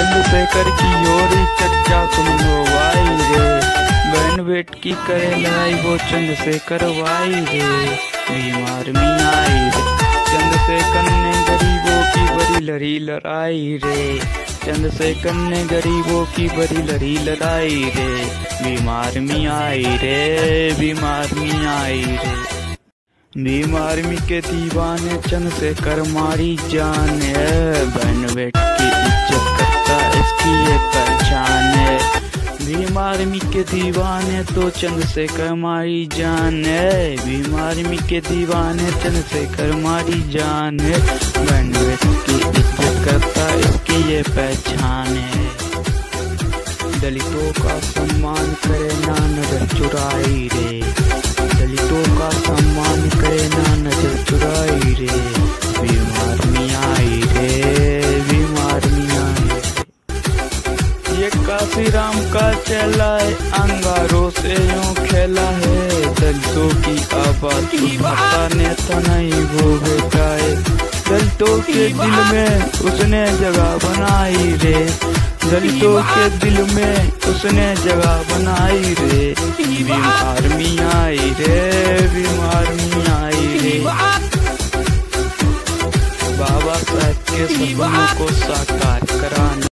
चंद्रशेखर की योरी चर्चा तुम लो रे बहन बेट की करे लड़ाई वो चंद्रशेखर भाई रे बीमार मी आई रे, चंद्रशेखर ने गरीबों की बड़ी लड़ी लड़ाई रे। चंद्रशेखर ने गरीबों की बड़ी लड़ी लड़ाई रे। बीमार मी आई रे, बीमार मी आई रे। बीमार मी के दीवाने चंद्रशेखर मारी जान है के दीवाने तो चंद चंद्रशेखर मारी जान है। बीमार मी के दीवाने चंद चंद्रशेखर मारी जान है। की इज़्ज़त करता इसकी ये पहचान है। दलितों का सम्मान करे नान चुराई रे। तुलसीराम का चला है अंगारों से यूँ खेला है। दलितों की आवाज़ तो नहीं वो बेटा है दलितों के दिल में उसने जगह बनाई रे। दलितों के दिल में उसने जगह बनाई रे। बीमार मी आई रे बीमार मी आई रे। बाबा साहब के सपनों को साकार कराने